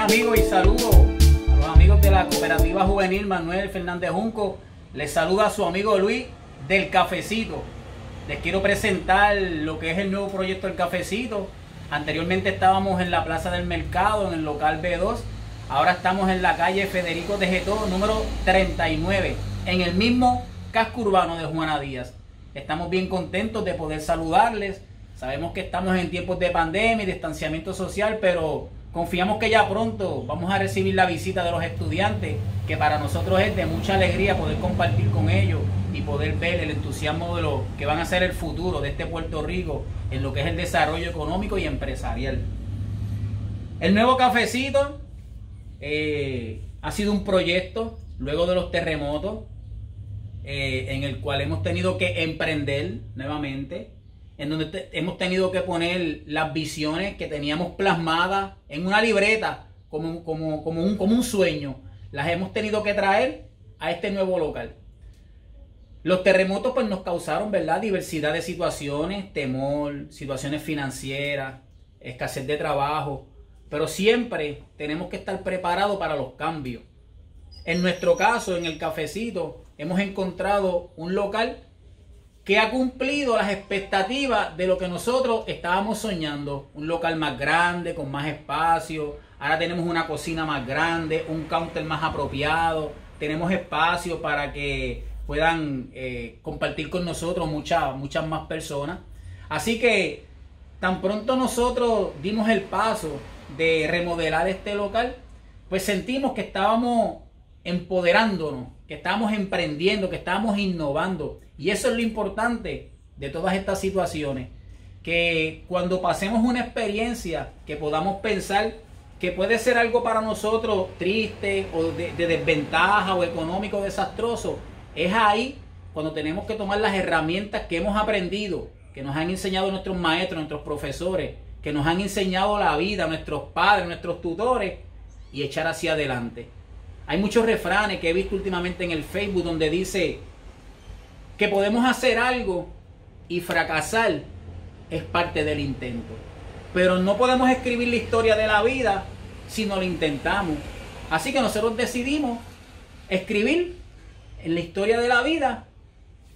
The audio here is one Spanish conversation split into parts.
amigos y saludos a los amigos de la Cooperativa Juvenil Manuel Fernández Junco. Les saluda a su amigo Luis del Cafecito. Les quiero presentar lo que es el nuevo proyecto del Cafecito. Anteriormente estábamos en la Plaza del Mercado, en el local B2. Ahora estamos en la calle Federico de Getó, número 39, en el mismo casco urbano de Juana Díaz. Estamos bien contentos de poder saludarles. Sabemos que estamos en tiempos de pandemia y distanciamiento social, pero confiamos que ya pronto vamos a recibir la visita de los estudiantes, que para nosotros es de mucha alegría poder compartir con ellos y poder ver el entusiasmo de lo que van a ser el futuro de este Puerto Rico en lo que es el desarrollo económico y empresarial. El nuevo cafecito eh, ha sido un proyecto luego de los terremotos eh, en el cual hemos tenido que emprender nuevamente, en donde hemos tenido que poner las visiones que teníamos plasmadas en una libreta como, como, como, un, como un sueño, las hemos tenido que traer a este nuevo local. Los terremotos pues nos causaron, ¿verdad? Diversidad de situaciones, temor, situaciones financieras, escasez de trabajo, pero siempre tenemos que estar preparados para los cambios. En nuestro caso, en el cafecito, hemos encontrado un local que ha cumplido las expectativas de lo que nosotros estábamos soñando. Un local más grande, con más espacio. Ahora tenemos una cocina más grande, un counter más apropiado. Tenemos espacio para que puedan eh, compartir con nosotros muchas, muchas más personas. Así que tan pronto nosotros dimos el paso de remodelar este local, pues sentimos que estábamos empoderándonos, que estamos emprendiendo, que estamos innovando. Y eso es lo importante de todas estas situaciones. Que cuando pasemos una experiencia que podamos pensar que puede ser algo para nosotros triste o de, desventaja o económico desastroso, es ahí cuando tenemos que tomar las herramientas que hemos aprendido, que nos han enseñado nuestros maestros, nuestros profesores, que nos han enseñado la vida, nuestros padres, nuestros tutores, y echar hacia adelante. Hay muchos refranes que he visto últimamente en el Facebook donde dice que podemos hacer algo y fracasar es parte del intento. Pero no podemos escribir la historia de la vida si no lo intentamos. Así que nosotros decidimos escribir en la historia de la vida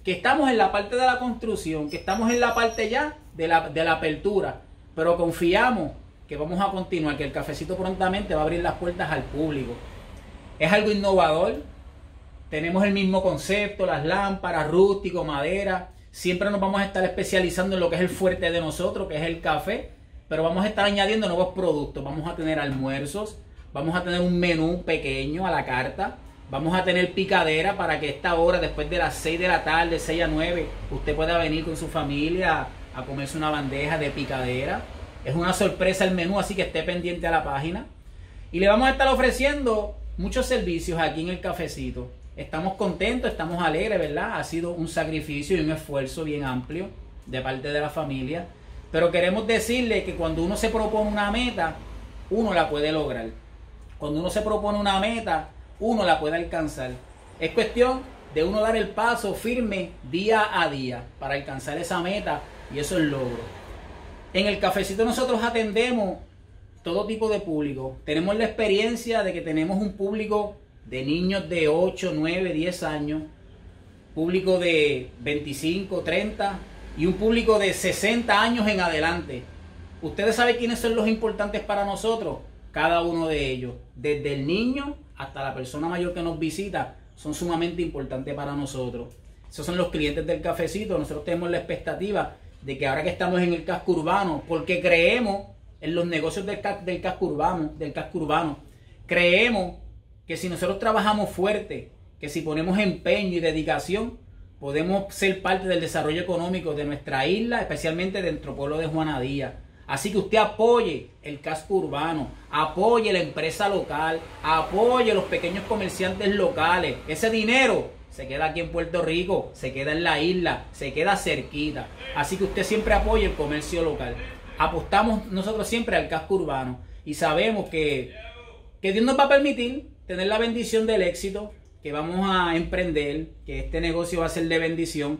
que estamos en la parte de la construcción, que estamos en la parte ya de la, de la apertura, pero confiamos que vamos a continuar, que el cafecito prontamente va a abrir las puertas al público. Es algo innovador. Tenemos el mismo concepto, las lámparas, rústico, madera. Siempre nos vamos a estar especializando en lo que es el fuerte de nosotros, que es el café. Pero vamos a estar añadiendo nuevos productos. Vamos a tener almuerzos. Vamos a tener un menú pequeño a la carta. Vamos a tener picadera para que esta hora, después de las 6 de la tarde, 6 a 9, usted pueda venir con su familia a comerse una bandeja de picadera. Es una sorpresa el menú, así que esté pendiente a la página. Y le vamos a estar ofreciendo muchos servicios aquí en el cafecito. Estamos contentos, estamos alegres, ¿verdad? Ha sido un sacrificio y un esfuerzo bien amplio de parte de la familia. Pero queremos decirle que cuando uno se propone una meta, uno la puede lograr. Cuando uno se propone una meta, uno la puede alcanzar. Es cuestión de uno dar el paso firme día a día para alcanzar esa meta y eso es logro. En el cafecito nosotros atendemos todo tipo de público. Tenemos la experiencia de que tenemos un público de niños de 8, 9, 10 años, público de 25, 30 y un público de 60 años en adelante. Ustedes saben quiénes son los importantes para nosotros, cada uno de ellos, desde el niño hasta la persona mayor que nos visita, son sumamente importantes para nosotros. Esos son los clientes del cafecito. Nosotros tenemos la expectativa de que ahora que estamos en el casco urbano, porque creemos en los negocios del, del, casco urbano, del. Creemos que si nosotros trabajamos fuerte, que si ponemos empeño y dedicación, podemos ser parte del desarrollo económico de nuestra isla, especialmente de nuestro pueblo de Juana Díaz. Así que usted apoye el casco urbano, apoye la empresa local, apoye los pequeños comerciantes locales. Ese dinero se queda aquí en Puerto Rico, se queda en la isla, se queda cerquita. Así que usted siempre apoye el comercio local apostamos nosotros siempre al casco urbano y sabemos que, que Dios nos va a permitir tener la bendición del éxito, que vamos a emprender, que este negocio va a ser de bendición.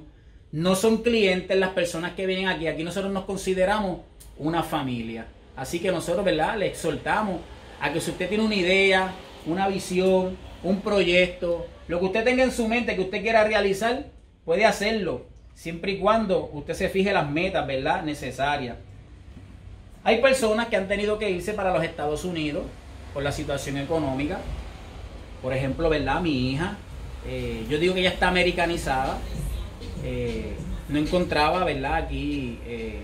No son clientes las personas que vienen aquí, aquí nosotros nos consideramos una familia. Así que nosotros, ¿verdad? Le exhortamos a que si usted tiene una idea, una visión, un proyecto, lo que usted tenga en su mente que usted quiera realizar, puede hacerlo, siempre y cuando usted se fije las metas, ¿verdad? Necesarias. Hay personas que han tenido que irse para los Estados Unidos por la situación económica. Por ejemplo, ¿verdad? Mi hija, eh, yo digo que ella está americanizada. Eh, no encontraba, ¿verdad? Aquí eh,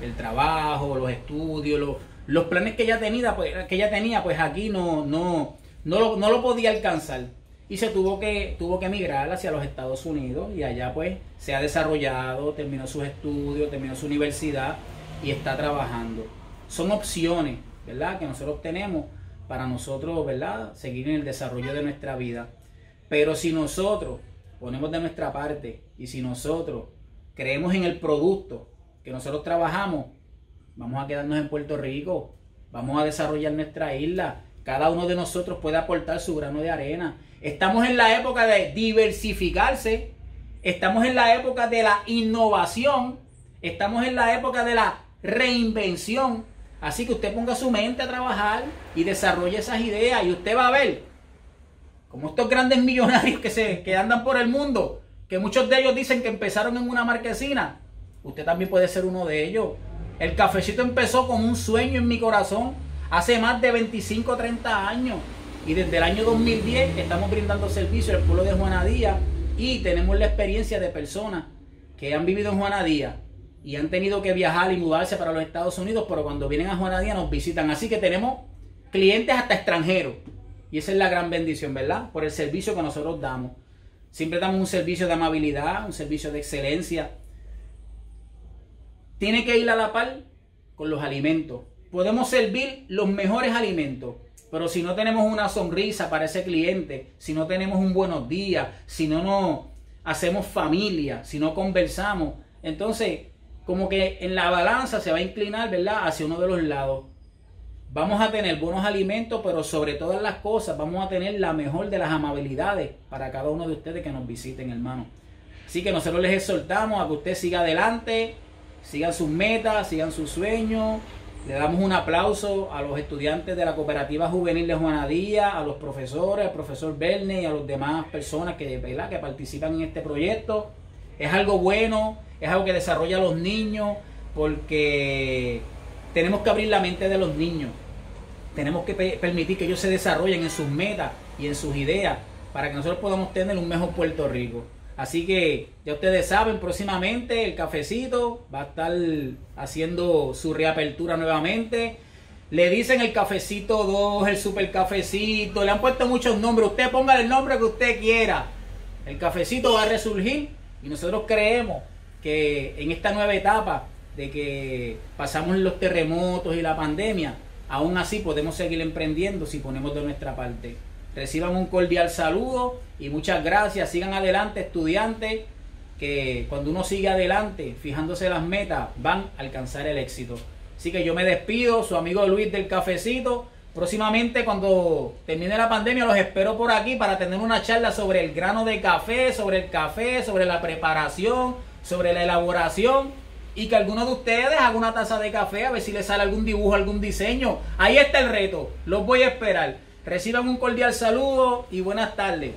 el trabajo, los estudios, los, planes que ella tenía, pues, que ella tenía, pues aquí no, no, no, lo, no lo podía alcanzar y se tuvo que tuvo que emigrar hacia los Estados Unidos y allá pues se ha desarrollado, terminó sus estudios, terminó su universidad y está trabajando. Son opciones, ¿verdad? Que nosotros tenemos para nosotros, ¿verdad? Seguir en el desarrollo de nuestra vida. Pero si nosotros ponemos de nuestra parte y si nosotros creemos en el producto que nosotros trabajamos, vamos a quedarnos en Puerto Rico, vamos a desarrollar nuestra isla. Cada uno de nosotros puede aportar su grano de arena Estamos en la época de diversificarse. Estamos en la época de la innovación. Estamos en la época de la reinvención. Así que usted ponga su mente a trabajar y desarrolle esas ideas y usted va a ver como estos grandes millonarios que, se, que andan por el mundo, que muchos de ellos dicen que empezaron en una marquesina. Usted también puede ser uno de ellos. El cafecito empezó con un sueño en mi corazón hace más de 25 o 30 años. Y desde el año 2010 estamos brindando servicio al pueblo de Juanadía y tenemos la experiencia de personas que han vivido en Juanadía y han tenido que viajar y mudarse para los Estados Unidos, pero cuando vienen a Juanadía nos visitan. Así que tenemos clientes hasta extranjeros. Y esa es la gran bendición, ¿verdad? Por el servicio que nosotros damos. Siempre damos un servicio de amabilidad, un servicio de excelencia. Tiene que ir a la par con los alimentos. Podemos servir los mejores alimentos pero si no tenemos una sonrisa para ese cliente, si no tenemos un buenos días, si no nos hacemos familia, si no conversamos, entonces como que en la balanza se va a inclinar, ¿verdad? Hacia uno de los lados. Vamos a tener buenos alimentos, pero sobre todas las cosas vamos a tener la mejor de las amabilidades para cada uno de ustedes que nos visiten, hermano. Así que nosotros les exhortamos a que usted siga adelante, sigan sus metas, sigan sus sueños, le damos un aplauso a los estudiantes de la Cooperativa Juvenil de Juanadía, a los profesores, al profesor Bernie y a las demás personas que, ¿verdad? que participan en este proyecto. Es algo bueno, es algo que desarrolla a los niños, porque tenemos que abrir la mente de los niños. Tenemos que permitir que ellos se desarrollen en sus metas y en sus ideas para que nosotros podamos tener un mejor Puerto Rico. Así que ya ustedes saben, próximamente el cafecito va a estar haciendo su reapertura nuevamente. Le dicen el cafecito 2, el super cafecito, le han puesto muchos nombres. Usted ponga el nombre que usted quiera. El cafecito va a resurgir y nosotros creemos que en esta nueva etapa de que pasamos los terremotos y la pandemia, aún así podemos seguir emprendiendo si ponemos de nuestra parte. Reciban un cordial saludo y muchas gracias. Sigan adelante, estudiantes, que cuando uno sigue adelante, fijándose las metas, van a alcanzar el éxito. Así que yo me despido, su amigo Luis del Cafecito. Próximamente, cuando termine la pandemia, los espero por aquí para tener una charla sobre el grano de café, sobre el café, sobre la preparación, sobre la elaboración y que alguno de ustedes haga una taza de café a ver si les sale algún dibujo, algún diseño. Ahí está el reto. Los voy a esperar. Reciban un cordial saludo y buenas tardes.